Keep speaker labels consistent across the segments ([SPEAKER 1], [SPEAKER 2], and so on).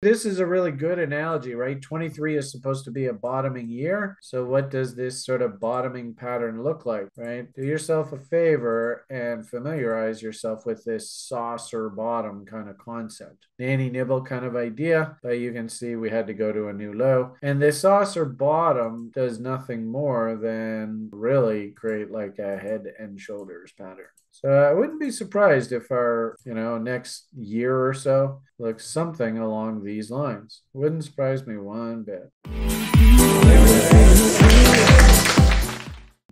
[SPEAKER 1] This is a really good analogy, right? 23 is supposed to be a bottoming year. So, what does this sort of bottoming pattern look like, right? Do yourself a favor and familiarize yourself with this saucer bottom kind of concept. Nanny nibble kind of idea, but you can see we had to go to a new low. And this saucer bottom does nothing more than really create like a head and shoulders pattern. So uh, I wouldn't be surprised if our, you know, next year or so looks something along these lines. Wouldn't surprise me one bit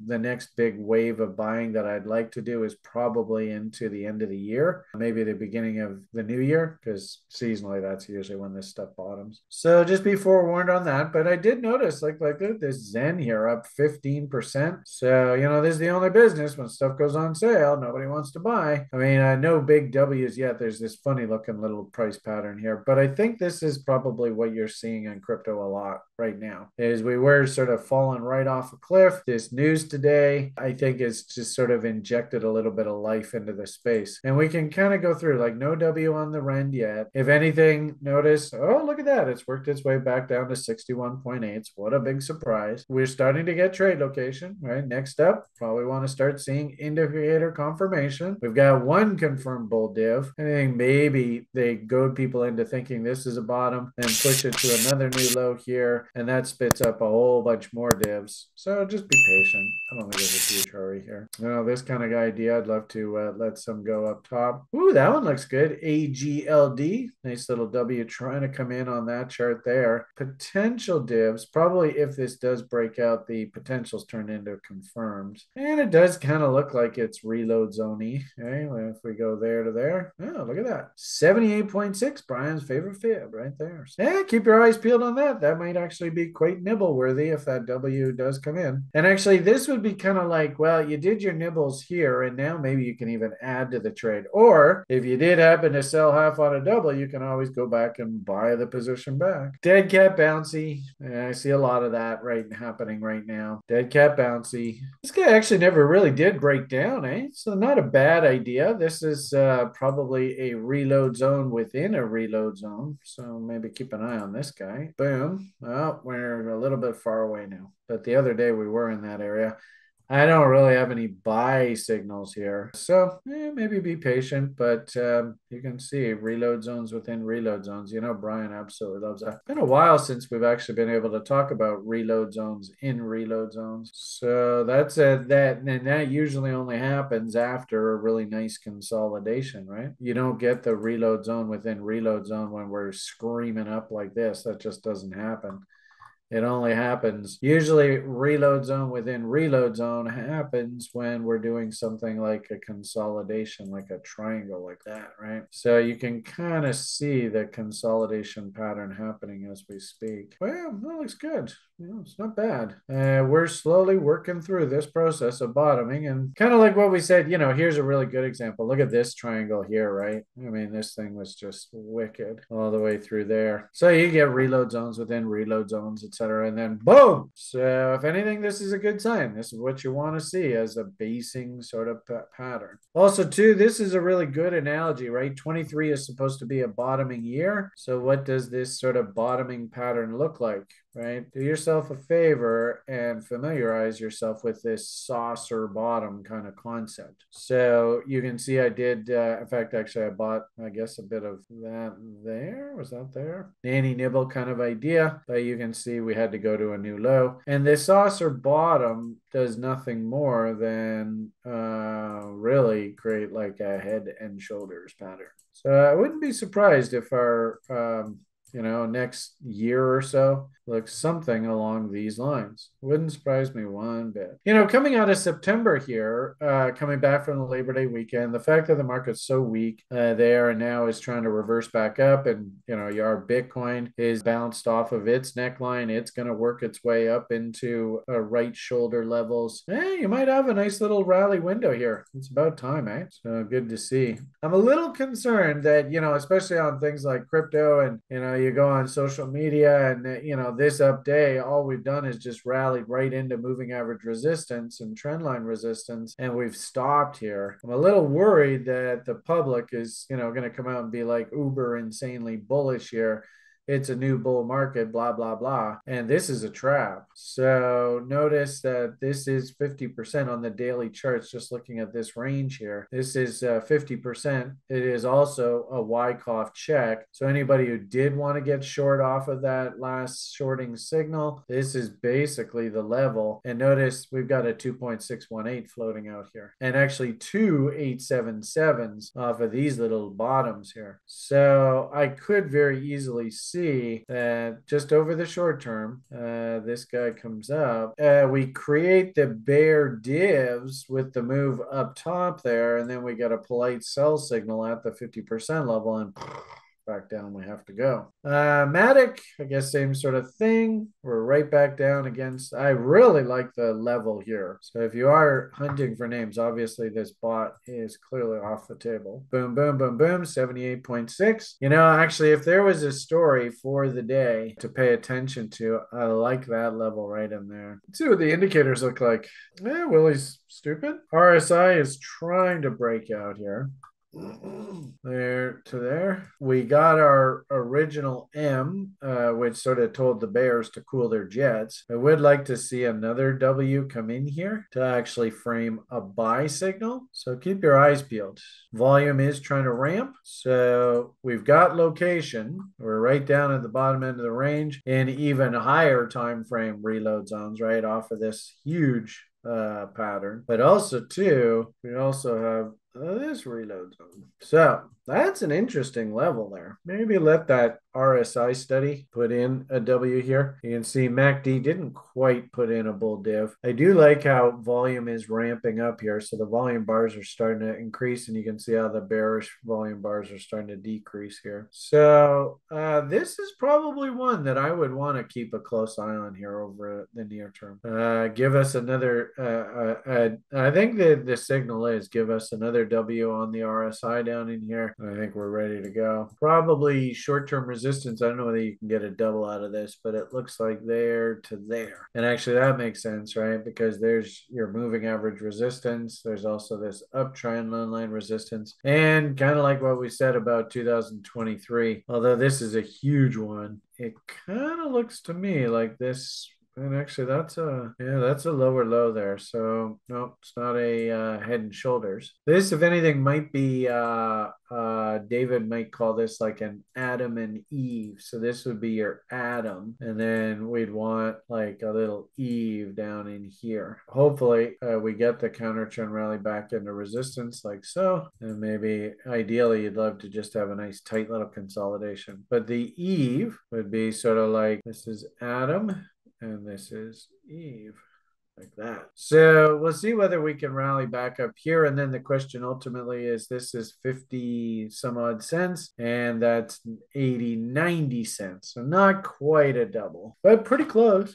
[SPEAKER 1] the next big wave of buying that I'd like to do is probably into the end of the year, maybe the beginning of the new year, because seasonally that's usually when this stuff bottoms. So just be forewarned on that. But I did notice like like this Zen here up 15%. So you know, this is the only business when stuff goes on sale, nobody wants to buy. I mean, uh, no big W's yet. There's this funny looking little price pattern here, but I think this is probably what you're seeing in crypto a lot right now. Is we were sort of falling right off a cliff. This news today, I think, is just sort of injected a little bit of life into the space. And we can kind of go through like no W on the rend yet. If anything, notice, oh, look at that. It's worked its way back down to 61.8. What a big surprise. We're starting to get trade location, right? Next up, probably want to start seeing indicator confirmation. We've got one confirmed bull div. I think maybe they goad people into thinking this is a bottom and push it to another new low here. And that spits up a whole bunch more divs. So just be patient. I don't think there's a huge hurry here. Know, this kind of idea, I'd love to uh, let some go up top. Ooh, that one looks good. AGLD. Nice little W trying to come in on that chart there. Potential divs. Probably if this does break out, the potentials turn into confirmed. And it does kind of look like it's reload zony. Okay, well, if we go there to there. Oh, look at that. 78.6, Brian's favorite fib right there. Yeah, keep your eyes peeled on that. That might actually be quite nibble worthy if that W does come in. And actually, this would would be kind of like, well, you did your nibbles here, and now maybe you can even add to the trade. Or if you did happen to sell half on a double, you can always go back and buy the position back. Dead cat bouncy. Yeah, I see a lot of that right happening right now. Dead cat bouncy. This guy actually never really did break down, eh? So not a bad idea. This is uh, probably a reload zone within a reload zone. So maybe keep an eye on this guy. Boom. Well, we're a little bit far away now. But the other day we were in that area. I don't really have any buy signals here. So eh, maybe be patient, but um, you can see reload zones within reload zones. You know, Brian absolutely loves that. It's been a while since we've actually been able to talk about reload zones in reload zones. So that's a, that, and that usually only happens after a really nice consolidation, right? You don't get the reload zone within reload zone when we're screaming up like this. That just doesn't happen. It only happens usually reload zone within reload zone happens when we're doing something like a consolidation, like a triangle like that, right? So you can kind of see the consolidation pattern happening as we speak. Well, that looks good. You know, it's not bad. Uh, we're slowly working through this process of bottoming and kind of like what we said, you know, here's a really good example. Look at this triangle here, right? I mean, this thing was just wicked all the way through there. So you get reload zones within reload zones, And then boom. So if anything, this is a good sign. This is what you want to see as a basing sort of pattern. Also, too, this is a really good analogy, right? 23 is supposed to be a bottoming year. So what does this sort of bottoming pattern look like? Right? Do yourself a favor and familiarize yourself with this saucer bottom kind of concept. So you can see I did, uh, in fact, actually, I bought, I guess, a bit of that there. Was that there? Nanny nibble kind of idea, but you can see we had to go to a new low. And this saucer bottom does nothing more than uh, really create like a head and shoulders pattern. So I wouldn't be surprised if our um, you know, next year or so looks something along these lines. Wouldn't surprise me one bit. You know, coming out of September here, uh, coming back from the Labor Day weekend, the fact that the market's so weak uh, there and now is trying to reverse back up, and you know, your Bitcoin is bounced off of its neckline. It's going to work its way up into uh, right shoulder levels. Eh, you might have a nice little rally window here. It's about time, eh? So good to see. I'm a little concerned that you know, especially on things like crypto, and you know, you go on social media, and uh, you know this up day, all we've done is just rallied right into moving average resistance and trendline resistance, and we've stopped here. I'm a little worried that the public is, you know, going to come out and be like uber insanely bullish here it's a new bull market, blah, blah, blah. And this is a trap. So notice that this is 50% on the daily charts, just looking at this range here. This is uh, 50%. It is also a Wyckoff check. So anybody who did want to get short off of that last shorting signal, this is basically the level. And notice we've got a 2.618 floating out here and actually two 877s off of these little bottoms here. So I could very easily see that just over the short term, uh, this guy comes up. Uh, we create the bear divs with the move up top there, and then we get a polite sell signal at the 50% level and back down we have to go. Uh, Matic, I guess same sort of thing. We're right back down against. I really like the level here. So if you are hunting for names, obviously this bot is clearly off the table. Boom, boom, boom, boom. 78.6. You know, actually, if there was a story for the day to pay attention to, I like that level right in there. Let's see what the indicators look like. Eh, Willie's stupid. RSI is trying to break out here there to there. We got our original M, uh, which sort of told the Bears to cool their jets. I would like to see another W come in here to actually frame a buy signal. So keep your eyes peeled. Volume is trying to ramp. So we've got location. We're right down at the bottom end of the range in even higher time frame reload zones, right off of this huge uh, pattern. But also, too, we also have uh, this reload zone. So that's an interesting level there. Maybe let that RSI study put in a W here. You can see MACD didn't quite put in a bull div. I do like how volume is ramping up here. So the volume bars are starting to increase and you can see how the bearish volume bars are starting to decrease here. So uh, this is probably one that I would want to keep a close eye on here over the near term. Uh, give us another, uh, uh, uh I think the, the signal is give us another W on the RSI down in here. I think we're ready to go. Probably short-term resistance. I don't know whether you can get a double out of this, but it looks like there to there. And actually that makes sense, right? Because there's your moving average resistance. There's also this uptrend line resistance. And kind of like what we said about 2023, although this is a huge one, it kind of looks to me like this and actually, that's a yeah, that's a lower low there. So no, it's not a uh, head and shoulders. This, if anything, might be uh, uh, David might call this like an Adam and Eve. So this would be your Adam, and then we'd want like a little Eve down in here. Hopefully, uh, we get the counter trend rally back into resistance like so, and maybe ideally you'd love to just have a nice tight little consolidation. But the Eve would be sort of like this is Adam and this is Eve like that. So we'll see whether we can rally back up here. And then the question ultimately is this is 50 some odd cents, and that's 80, 90 cents. So not quite a double, but pretty close.